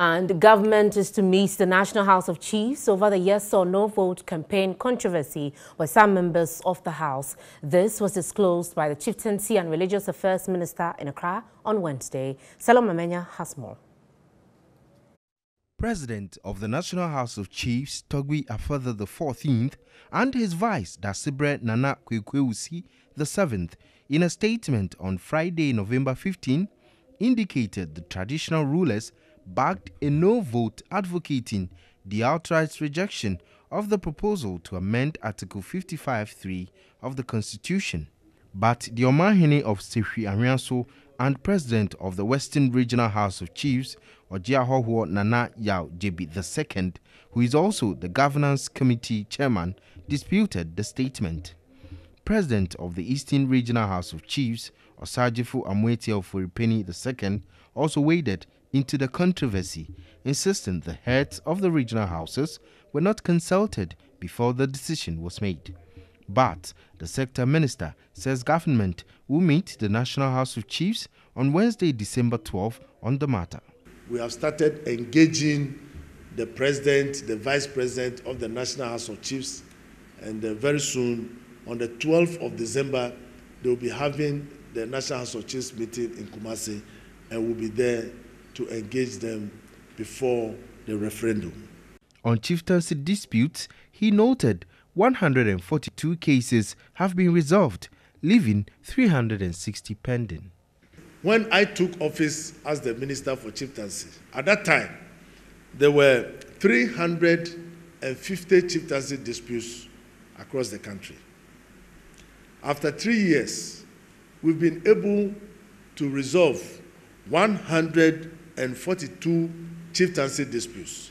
And the government is to meet the National House of Chiefs over the yes or no vote campaign controversy with some members of the House. This was disclosed by the Chieftaincy and Religious Affairs Minister in Accra on Wednesday. Salom Amenya has more. President of the National House of Chiefs, Togbe Afede the 14th, and his vice, Dasebre Nana Kwebu Ewusi the 7th, in a statement on Friday, November 15, indicated the traditional rulers backed a no vote advocating the outright rejection of the proposal to amend Article 55.3 of the Constitution. But the Omanhene of Sefwi Anhwiaso and President of the Western Regional House of Chiefs, Ogyeahoho Nana Yao Gyebi II, who is also the Governance Committee Chairman, disputed the statement. President of the Eastern Regional House of Chiefs, Osagyefuo Amoatia Ofori-Panin II, also waded into the controversy, insisting the heads of the regional houses were not consulted before the decision was made. But the sector minister says government will meet the National House of Chiefs on Wednesday, December 12 on the matter. We have started engaging the president, the vice president of the National House of Chiefs, and uh, very soon, on the 12th of December, they will be having the National House of Chiefs meeting in Kumasi, and we'll be there to engage them before the referendum. On chieftaincy disputes, he noted 142 cases have been resolved, leaving 360 pending. When I took office as the Minister for Chieftaincy, at that time, there were 350 chieftaincy disputes across the country. After three years, we've been able to resolve 100 and 42 chieftaincy disputes.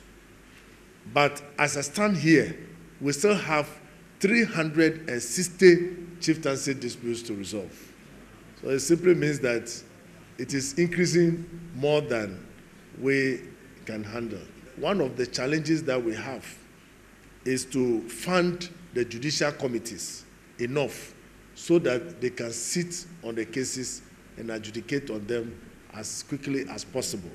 But as I stand here, we still have 360 chieftaincy disputes to resolve. So it simply means that it is increasing more than we can handle. One of the challenges that we have is to fund the judicial committees enough so that they can sit on the cases and adjudicate on them as quickly as possible.